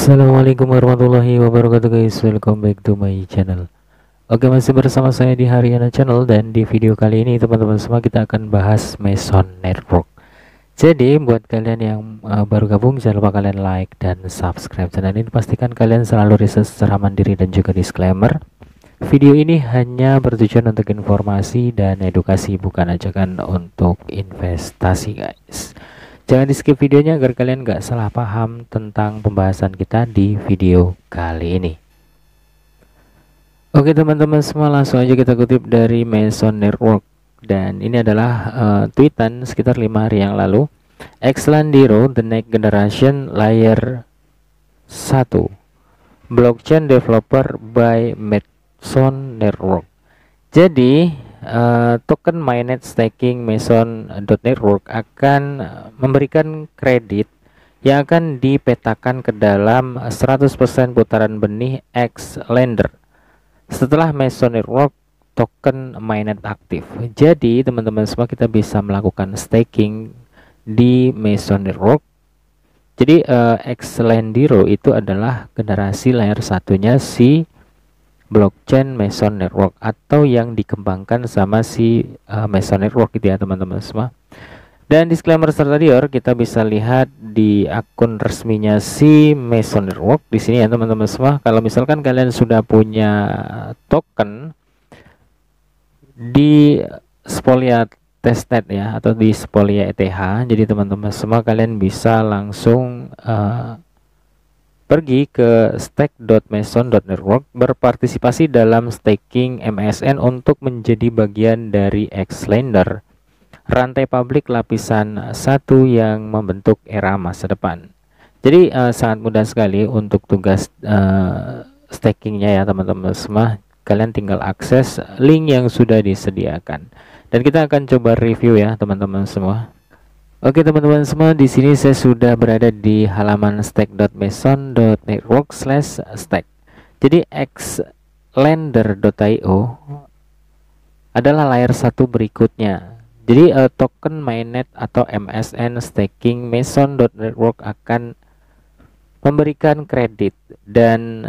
Assalamualaikum warahmatullahi wabarakatuh guys. Welcome back to my channel. Oke masih bersama saya di Haryana Channel Dan di video kali ini teman-teman semua kita akan bahas Mason Network. Jadi buat kalian yang uh, baru gabung Jangan lupa kalian like dan subscribe channel ini. Pastikan kalian selalu riset secara mandiri dan juga disclaimer. Video ini hanya bertujuan untuk informasi dan edukasi Bukan ajakan untuk investasi guys Jangan di skip videonya agar kalian gak salah paham tentang pembahasan kita di video kali ini. Oke teman-teman semua langsung aja kita kutip dari Mason Network dan ini adalah uh, tweetan sekitar lima hari yang lalu. Exlandiro the next generation layer 1 blockchain developer by Mason Network. Jadi uh, token mainnet staking Mason.network akan memberikan kredit yang akan dipetakan ke dalam 100% putaran benih X lender setelah Mason Network token mainnet aktif. Jadi teman-teman semua kita bisa melakukan staking di Mason Network. Jadi uh, X Lendiro itu adalah generasi layer satunya si blockchain Mason Network atau yang dikembangkan sama si uh, Mason Network gitu ya teman-teman semua. Dan disclaimer tertadior kita bisa lihat di akun resminya si Mason Network di sini ya teman-teman semua. Kalau misalkan kalian sudah punya token di Spolia testnet ya atau di Spolia ETH, jadi teman-teman semua kalian bisa langsung uh, pergi ke stake.mason.network berpartisipasi dalam staking MSN untuk menjadi bagian dari Xlander rantai publik lapisan satu yang membentuk era masa depan. Jadi uh, sangat mudah sekali untuk tugas uh, stakingnya ya teman-teman semua. Kalian tinggal akses link yang sudah disediakan. Dan kita akan coba review ya teman-teman semua Oke teman-teman semua di sini saya sudah berada di halaman stack.mason.network slash stack. Jadi xlender.io adalah layer satu berikutnya. Jadi uh, token mainnet atau MSN staking mason.network akan memberikan kredit dan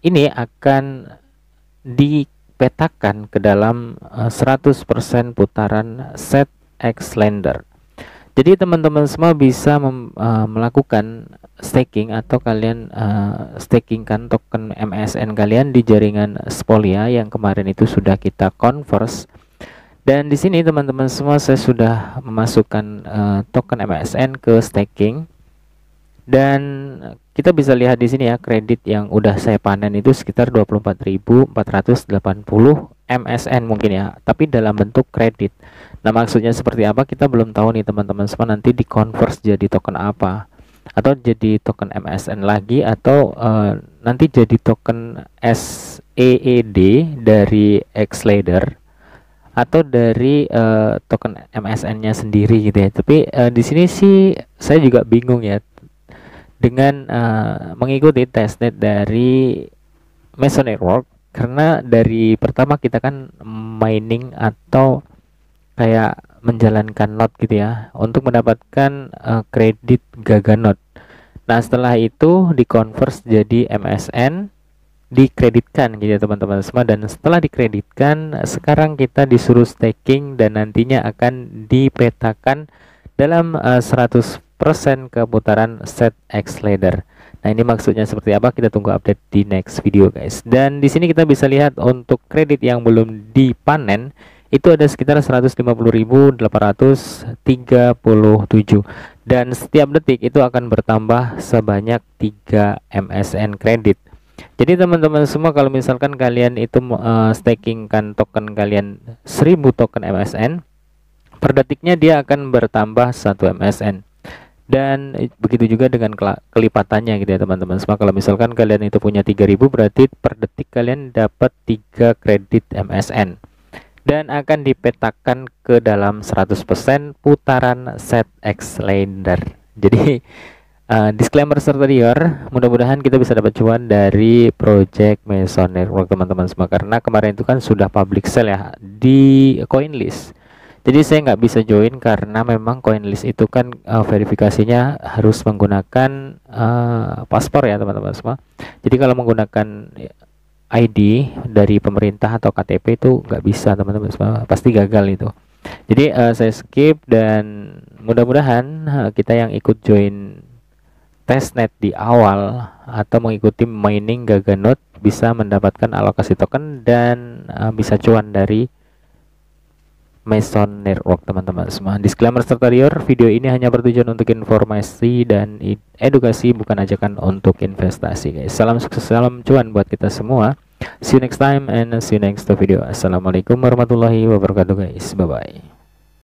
ini akan dipetakan ke dalam uh, 100% putaran set xlender. Jadi teman-teman semua bisa mem, uh, melakukan staking atau kalian uh, stakingkan token MSN kalian di jaringan Spolia yang kemarin itu sudah kita converse. Dan di sini teman-teman semua saya sudah memasukkan uh, token MSN ke staking. Dan kita bisa lihat di sini ya kredit yang udah saya panen itu sekitar 24.480 MSN mungkin ya, tapi dalam bentuk kredit. Nah, maksudnya seperti apa kita belum tahu nih teman-teman semua nanti di converse jadi token apa atau jadi token MSN lagi atau uh, nanti jadi token SEED dari Xlader atau dari uh, token MSN-nya sendiri gitu ya. Tapi uh, di sini sih saya juga bingung ya dengan uh, mengikuti testnet dari Mason Network karena dari pertama kita kan mining atau kayak menjalankan not gitu ya untuk mendapatkan uh, kredit Gaganot. Nah setelah itu dikonvers jadi MSN dikreditkan gitu ya teman-teman semua dan setelah dikreditkan sekarang kita disuruh staking dan nantinya akan dipetakan dalam uh, 100% keputaran set X ladder. Nah, ini maksudnya seperti apa? Kita tunggu update di next video, guys. Dan di sini kita bisa lihat untuk kredit yang belum dipanen itu ada sekitar 150.837 dan setiap detik itu akan bertambah sebanyak 3 MSN kredit. Jadi teman-teman semua kalau misalkan kalian itu uh, stakingkan token kalian 1000 token MSN per detiknya dia akan bertambah 1 MSN dan begitu juga dengan kelipatannya gitu ya teman-teman. Semua kalau misalkan kalian itu punya 3000 berarti per detik kalian dapat 3 kredit MSN dan akan dipetakan ke dalam 100% putaran set X lender jadi uh, disclaimer tertadior mudah-mudahan kita bisa dapat cuan dari project Mason Network teman-teman semua. Karena kemarin itu kan sudah public sale ya di CoinList jadi saya nggak bisa join karena memang CoinList itu kan uh, verifikasinya harus menggunakan uh, paspor ya teman-teman semua. Jadi kalau menggunakan ID dari pemerintah atau KTP itu nggak bisa teman-teman semua. Pasti gagal itu. Jadi uh, saya skip dan mudah-mudahan uh, kita yang ikut join testnet di awal atau mengikuti mining Gaganode bisa mendapatkan alokasi token dan uh, bisa cuan dari Mason Network teman-teman semua. Disclaimer tertarior, video ini hanya bertujuan untuk informasi dan edukasi bukan ajakan untuk investasi guys. Salam sukses, salam cuan buat kita semua. See you next time and see you next video. Assalamualaikum warahmatullahi wabarakatuh guys. Bye bye.